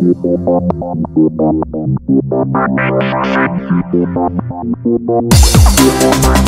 Thank you.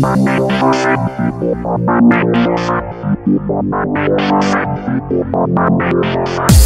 Thank you.